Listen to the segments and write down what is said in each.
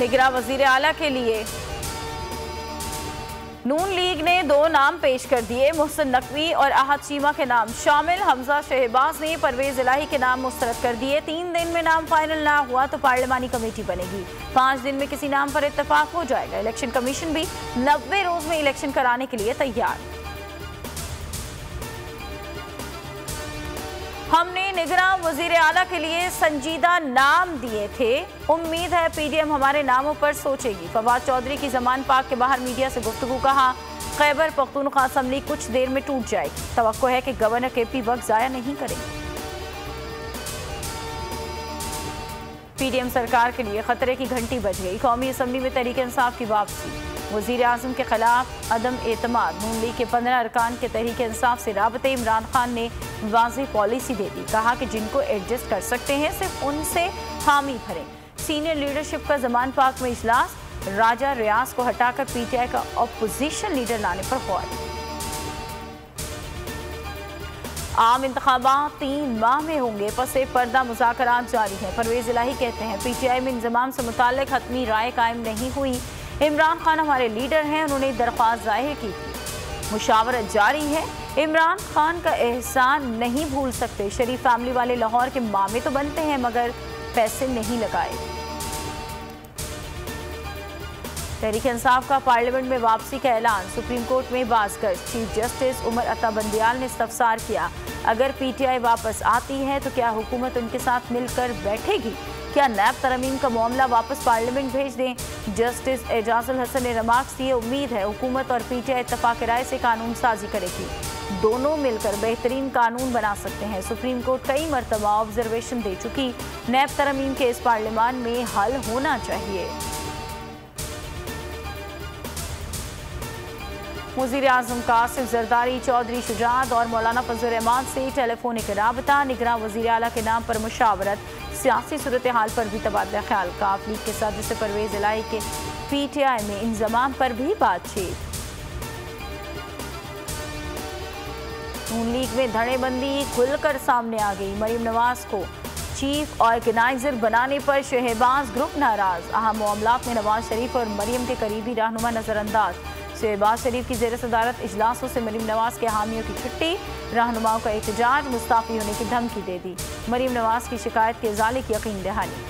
निगरा वज़ीर आला के लिए। नून लीग ने दो नाम पेश कर दिए, मोहसिन नकवी और अहद चीमा के नाम शामिल। हमजा शहबाज ने परवेज इलाही के नाम मुस्तरद कर दिए। तीन दिन में नाम फाइनल ना हुआ तो पार्लिमानी कमेटी बनेगी। पाँच दिन में किसी नाम पर इतफाक हो जाएगा। इलेक्शन कमीशन भी नब्बे रोज में इलेक्शन कराने के लिए तैयार। हमने निगरान वज़ीर आला के लिए संजीदा नाम दिए थे। उम्मीद है पीडीएम हमारे नामों पर सोचेगी। फवाद चौधरी की जमान पाक के बाहर मीडिया से गुफ्तु कहा, खैबर पख्तूनख्वा असम्बली कुछ देर में टूट जाएगी। तो है कि गवर्नर के पी वक्त जाया नहीं करेंगे। पीडीएम सरकार के लिए खतरे की घंटी बज गई। कौमी असम्बली में तरीके इंसाफ की वापसी। वज़ीर अजम के खिलाफ अदम एतमाद। नून लीग के पंद्रह अरकान के तहरीक इंसाफ से रबते इमरान खान ने वाज पॉलिसी दे दी। कहा कि जिनको एडजस्ट कर सकते हैं, सिर्फ़ उनसे हामी भरें। सीनियर लीडरशिप का जमान पाक में इजलास। राजा रियाज को हटाकर पीटीआई का अपोजिशन लीडर लाने पर गौर। आम इंतबात तीन माह में होंगे। पसे पर्दा मुजाकर जारी है। परवेज इलाही कहते हैं, पीटीआई में इंजमाम से मुतल हतमी राय कायम नहीं हुई। इमरान खान हमारे लीडर हैं, उन्होंने दरख्वास्त ज़ाहिर की। थी मुशावरत जारी है। इमरान खान का एहसान नहीं भूल सकते। शरीफ फैमिली वाले लाहौर के मामे तो बनते हैं, मगर पैसे नहीं लगाए। तहरीक इंसाफ का पार्लियामेंट में वापसी का ऐलान। सुप्रीम कोर्ट में बाजगर चीफ जस्टिस उमर अता बंदियाल ने इस्तफसार किया। अगर पीटीआई वापस आती है तो क्या हुकूमत उनके साथ मिलकर बैठेगी? क्या नैब तरमीम का मामला वापस पार्लियामेंट भेज दें? जस्टिस एजाजुल हसन ने रमार्क्स दिए, उम्मीद है हुकूमत और पीटीआई इतफाक राय से कानून साजी करेगी। दोनों मिलकर बेहतरीन कानून बना सकते हैं। सुप्रीम कोर्ट कई मरतबा ऑब्जर्वेशन दे चुकी। नैब तरमीम के इस पार्लियामान में हल होना चाहिए। वज़ीर अजम कासिफ जरदारी चौधरी शुजात और मौलाना फजल रहमान से टेलीफोनिक रबता। निगरान वजी अला के नाम पर मुशावरत। सियासी सूरत हाल पर भी तबादला ख्याल काफ लीग के सदस्य परवेज इलाई के पी टी आई में इंजमाम पर भी बातचीत। नून लीग में धड़ेबंदी खुलकर सामने आ गई। मरीम नवाज़ को चीफ ऑर्गेनाइजर बनाने पर शहबाज ग्रुप नाराज़। अहम मामला में नवाज़ शरीफ और मरीम के करीबी रहनुमा नजरअंदाज। शहबाज शरीफ की जेर सदारत इजलासों से मरीम नवाज़ के हामियों की छुट्टी, रहनुमाओं का एहतजाज मुस्ताफ़ी होने की धमकी दे दी। मरीम नवाज़ की शिकायत के जाले की यकीन दहानी।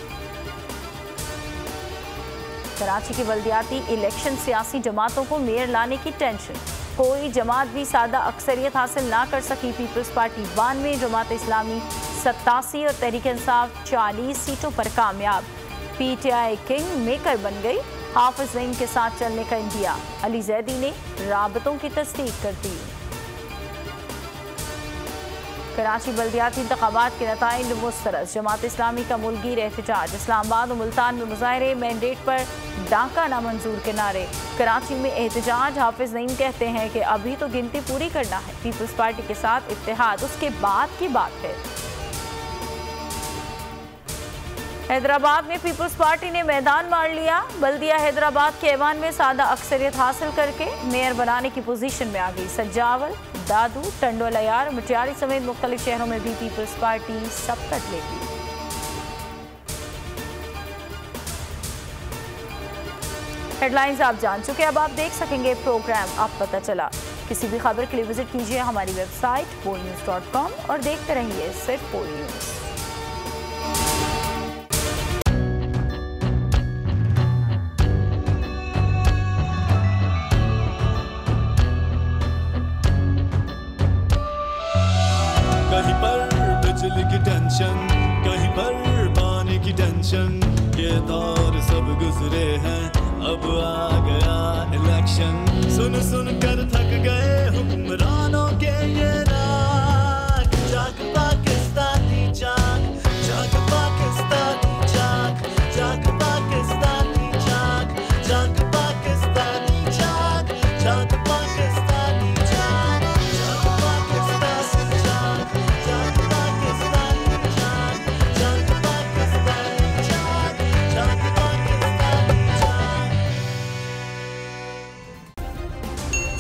कराची की बल्दियाती इलेक्शन सियासी जमातों को मेयर लाने की टेंशन। कोई जमात भी सादा अक्सरियत हासिल ना कर सकी। पीपल्स पार्टी बानवे जमात इस्लामी, सत्तासी और तहरीक इंसाफ चालीस सीटों पर कामयाब। पीटीआई किंग मेकर बन गई। हाफिज जईन के साथ चलने का इंडिया अली जैदी ने राबतों की तस्दीक कर दी। कराची बल्दियाती इंतबात के नतज मुस्तरस जमात इस्लामी का मुलगी एहतजाज इस्लामाबाद और मुल्तान में मुजाहरे मैंडेट पर डाका नामंजूर के नारे। कराची में एहतजाज हाफिज नईम कहते हैं कि अभी तो गिनती पूरी करना है। पीपल्स पार्टी के साथ इतिहाद उसके बाद की बात है। हैदराबाद में पीपल्स पार्टी ने मैदान मार लिया। बल्दिया हैदराबाद के ऐवान में सादा अक्सरियत हासिल करके मेयर बनाने की पोजीशन में आ गई। सज्जावल, दादू टंडोलयार मटियारी समेत मुख्तलिफ़ शहरों में भी पीपल्स पार्टी सबकट लेगी हेडलाइंस आप जान चुके अब आप देख सकेंगे प्रोग्राम आप पता चला। किसी भी खबर के लिए विज़िट कीजिए हमारी website, poll news dot com और देखते रहिए सिर्फ़ पोल न्यूज़। टेंशन ये दौर सब गुजरे हैं अब आ गया इलेक्शन सुन सुन